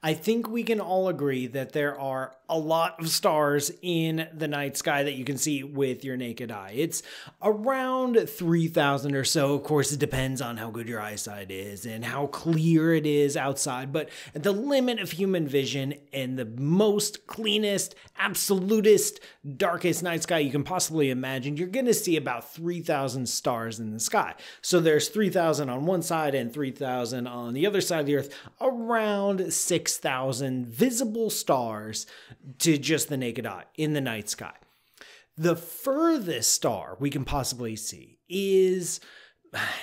I think we can all agree that there are a lot of stars in the night sky that you can see with your naked eye. It's around 3,000 or so. Of course, it depends on how good your eyesight is and how clear it is outside, but at the limit of human vision and the most cleanest, absolutist, darkest night sky you can possibly imagine, you're going to see about 3,000 stars in the sky. So there's 3,000 on one side and 3,000 on the other side of the earth, around 6 6,000 visible stars to just the naked eye in the night sky. The furthest star we can possibly see is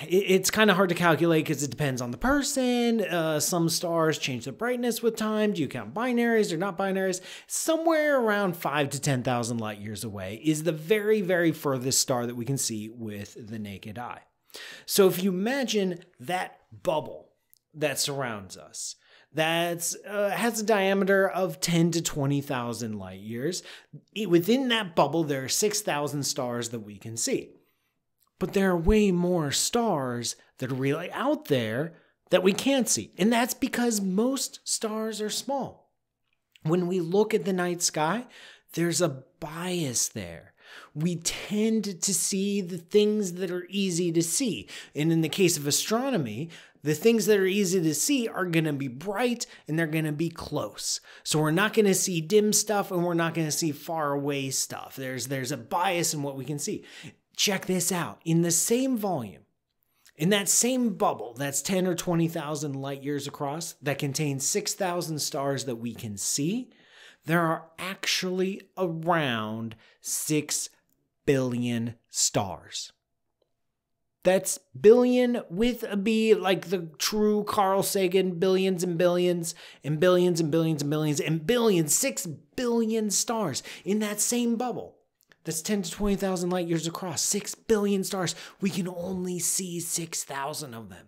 it's kind of hard to calculate because it depends on the person. Uh, some stars change their brightness with time. Do you count binaries or not binaries? Somewhere around five to 10,000 light years away is the very, very furthest star that we can see with the naked eye. So if you imagine that bubble that surrounds us, that uh, has a diameter of 10 to 20,000 light years. Within that bubble, there are 6,000 stars that we can see. But there are way more stars that are really out there that we can't see. And that's because most stars are small. When we look at the night sky, there's a bias there. We tend to see the things that are easy to see. And in the case of astronomy, the things that are easy to see are going to be bright and they're going to be close. So we're not going to see dim stuff and we're not going to see far away stuff. There's there's a bias in what we can see. Check this out. In the same volume, in that same bubble that's 10 or 20,000 light years across that contains 6,000 stars that we can see, there are actually around 6 billion stars. That's billion with a B, like the true Carl Sagan, billions and billions and billions and billions and billions and billions, six billion stars in that same bubble. That's 10 to 20,000 light years across, six billion stars. We can only see 6,000 of them.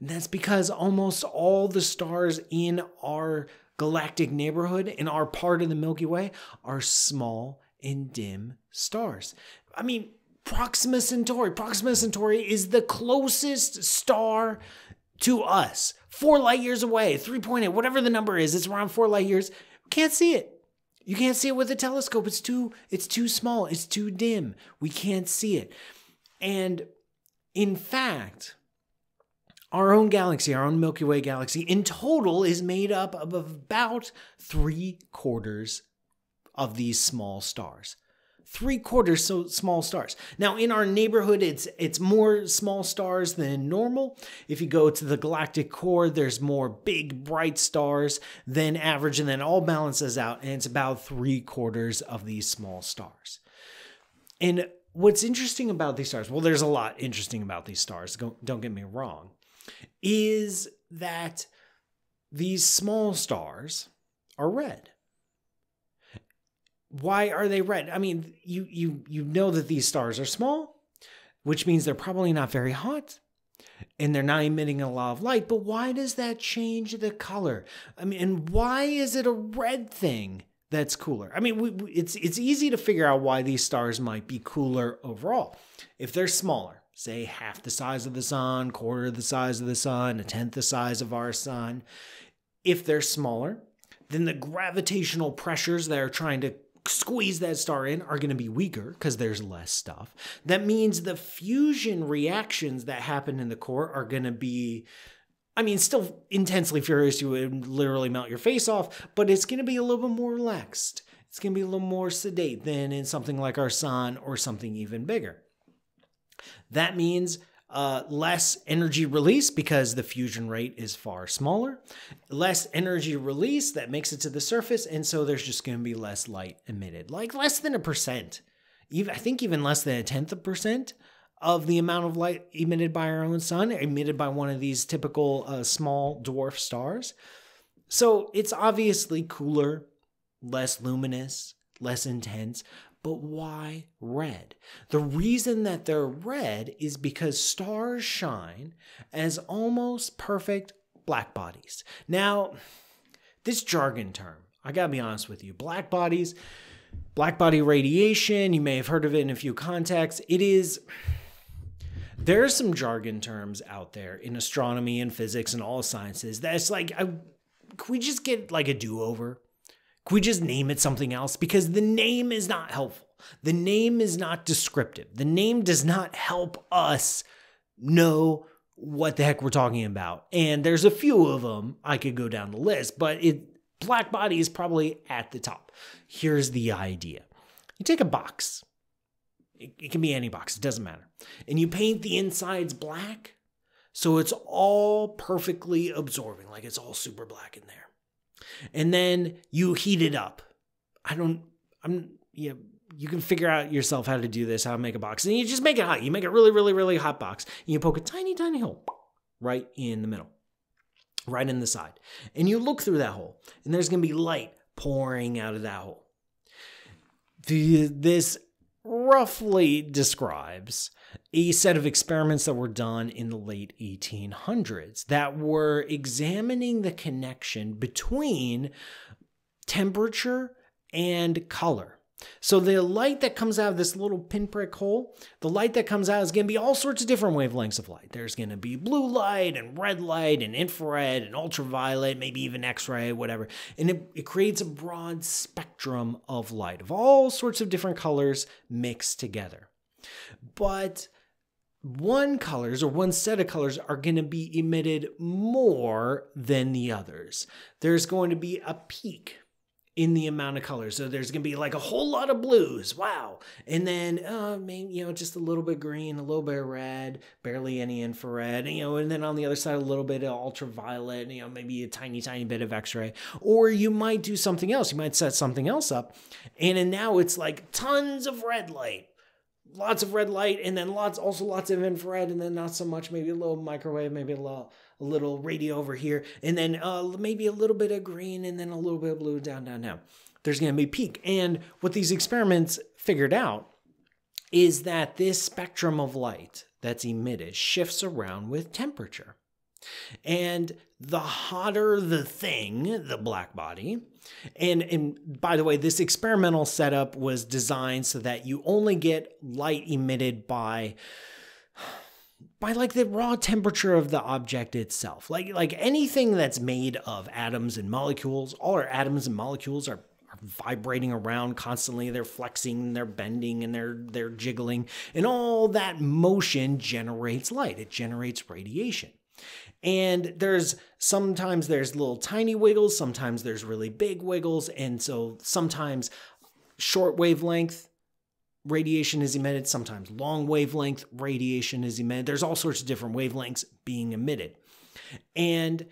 And that's because almost all the stars in our galactic neighborhood, in our part of the Milky Way, are small and dim stars. I mean, Proxima Centauri. Proxima Centauri is the closest star to us. Four light years away, 3.8, whatever the number is, it's around four light years. Can't see it. You can't see it with a telescope. It's too, it's too small. It's too dim. We can't see it. And in fact, our own galaxy, our own Milky Way galaxy, in total is made up of about three quarters of these small stars three quarters so small stars. Now in our neighborhood, it's it's more small stars than normal. If you go to the galactic core, there's more big bright stars than average, and then all balances out, and it's about three quarters of these small stars. And what's interesting about these stars, well, there's a lot interesting about these stars. Don't get me wrong, is that these small stars are red why are they red? I mean, you you you know that these stars are small, which means they're probably not very hot and they're not emitting a lot of light, but why does that change the color? I mean, and why is it a red thing that's cooler? I mean, we, we, it's it's easy to figure out why these stars might be cooler overall. If they're smaller, say half the size of the sun, quarter the size of the sun, a tenth the size of our sun, if they're smaller, then the gravitational pressures that are trying to squeeze that star in are going to be weaker because there's less stuff. That means the fusion reactions that happen in the core are going to be, I mean, still intensely furious. You would literally melt your face off, but it's going to be a little bit more relaxed. It's going to be a little more sedate than in something like our sun or something even bigger. That means uh, less energy release because the fusion rate is far smaller, less energy release that makes it to the surface, and so there's just going to be less light emitted, like less than a percent. Even, I think even less than a tenth of percent of the amount of light emitted by our own sun, emitted by one of these typical uh, small dwarf stars. So it's obviously cooler, less luminous, less intense, but why red? The reason that they're red is because stars shine as almost perfect black bodies. Now, this jargon term, I gotta be honest with you, black bodies, black body radiation, you may have heard of it in a few contexts. It is. There are some jargon terms out there in astronomy and physics and all sciences that's like, I, can we just get like a do-over? We just name it something else? Because the name is not helpful. The name is not descriptive. The name does not help us know what the heck we're talking about. And there's a few of them I could go down the list, but it black body is probably at the top. Here's the idea. You take a box. It, it can be any box, it doesn't matter. And you paint the insides black so it's all perfectly absorbing, like it's all super black in there. And then you heat it up. I don't I'm yeah, you can figure out yourself how to do this, how to make a box. And you just make it hot. You make a really, really, really hot box. And you poke a tiny, tiny hole right in the middle, right in the side. And you look through that hole, and there's going to be light pouring out of that hole. This roughly describes a set of experiments that were done in the late 1800s that were examining the connection between temperature and color. So the light that comes out of this little pinprick hole, the light that comes out is going to be all sorts of different wavelengths of light. There's going to be blue light and red light and infrared and ultraviolet, maybe even X-ray, whatever. And it, it creates a broad spectrum of light of all sorts of different colors mixed together. But one colors or one set of colors are going to be emitted more than the others. There's going to be a peak in the amount of colors. So there's going to be like a whole lot of blues. Wow. And then, uh, maybe, you know, just a little bit green, a little bit of red, barely any infrared, you know, and then on the other side, a little bit of ultraviolet, you know, maybe a tiny, tiny bit of x ray. Or you might do something else. You might set something else up. And, and now it's like tons of red light lots of red light and then lots also lots of infrared and then not so much maybe a little microwave maybe a little a little radio over here and then uh, maybe a little bit of green and then a little bit of blue down down down. There's going to be peak and what these experiments figured out is that this spectrum of light that's emitted shifts around with temperature. And the hotter the thing, the black body, and, and by the way, this experimental setup was designed so that you only get light emitted by by like the raw temperature of the object itself. Like like anything that's made of atoms and molecules, all our atoms and molecules are are vibrating around constantly they're flexing they're bending and they're they're jiggling and all that motion generates light it generates radiation and there's sometimes there's little tiny wiggles, sometimes there's really big wiggles. And so sometimes short wavelength radiation is emitted, sometimes long wavelength radiation is emitted. There's all sorts of different wavelengths being emitted. And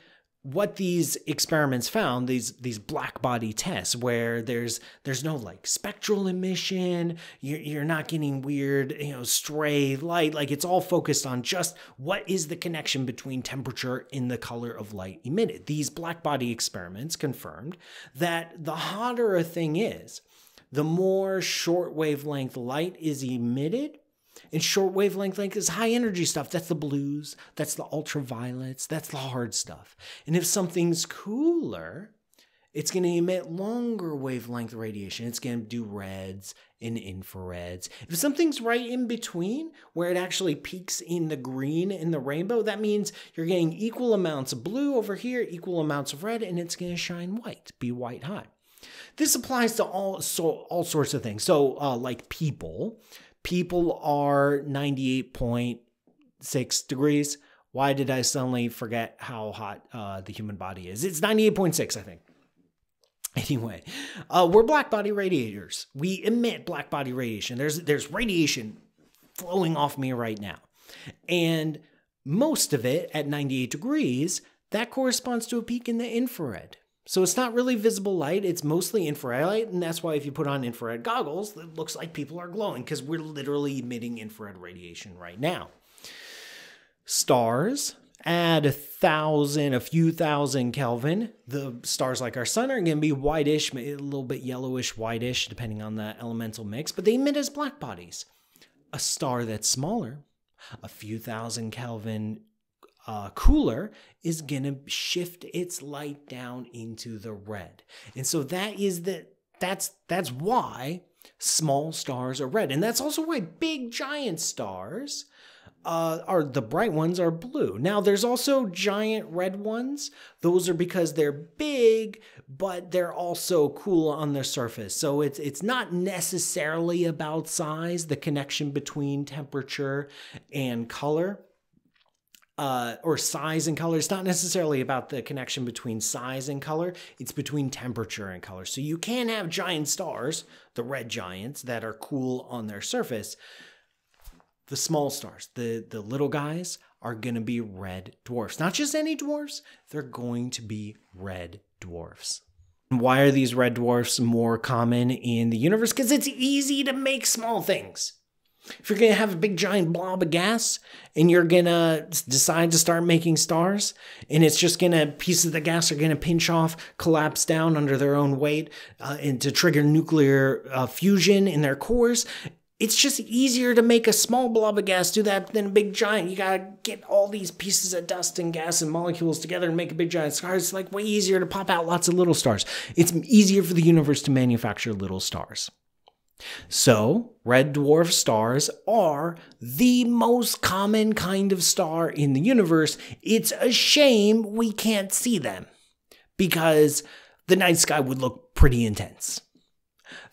what these experiments found these these black body tests where there's there's no like spectral emission you're, you're not getting weird you know stray light like it's all focused on just what is the connection between temperature and the color of light emitted these black body experiments confirmed that the hotter a thing is the more short wavelength light is emitted and short wavelength length is high energy stuff. That's the blues, that's the ultraviolets, that's the hard stuff. And if something's cooler, it's going to emit longer wavelength radiation. It's going to do reds and infrareds. If something's right in between, where it actually peaks in the green in the rainbow, that means you're getting equal amounts of blue over here, equal amounts of red, and it's going to shine white, be white hot. This applies to all so all sorts of things. So, uh, like people, people are 98.6 degrees. Why did I suddenly forget how hot uh, the human body is? It's 98.6, I think. Anyway, uh, we're black body radiators. We emit black body radiation. There's there's radiation flowing off me right now, and most of it at 98 degrees that corresponds to a peak in the infrared. So it's not really visible light, it's mostly infrared light, and that's why if you put on infrared goggles, it looks like people are glowing because we're literally emitting infrared radiation right now. Stars add a thousand, a few thousand Kelvin. The stars like our sun are going to be whitish, a little bit yellowish, whitish, depending on the elemental mix, but they emit as black bodies. A star that's smaller, a few thousand Kelvin uh, cooler is going to shift its light down into the red. And so that is the that's that's why small stars are red. And that's also why big giant stars uh, are the bright ones are blue. Now there's also giant red ones. Those are because they're big, but they're also cool on their surface. So it's it's not necessarily about size, the connection between temperature and color. Uh, or size and color. It's not necessarily about the connection between size and color. It's between temperature and color. So you can have giant stars, the red giants, that are cool on their surface, the small stars, the, the little guys, are going to be red dwarfs. Not just any dwarfs, they're going to be red dwarfs. Why are these red dwarfs more common in the universe? Because it's easy to make small things. If you're going to have a big giant blob of gas and you're going to decide to start making stars, and it's just going to, pieces of the gas are going to pinch off, collapse down under their own weight, uh, and to trigger nuclear uh, fusion in their cores, it's just easier to make a small blob of gas do that than a big giant. You gotta get all these pieces of dust and gas and molecules together and make a big giant star. It's like way easier to pop out lots of little stars. It's easier for the universe to manufacture little stars. So, red dwarf stars are the most common kind of star in the universe. It's a shame we can't see them because the night sky would look pretty intense.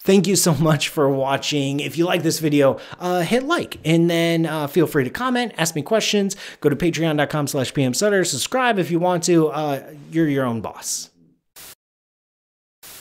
Thank you so much for watching. If you like this video, uh, hit like and then uh, feel free to comment, ask me questions. Go to patreon.com slash pmsutter. Subscribe if you want to. Uh, you're your own boss.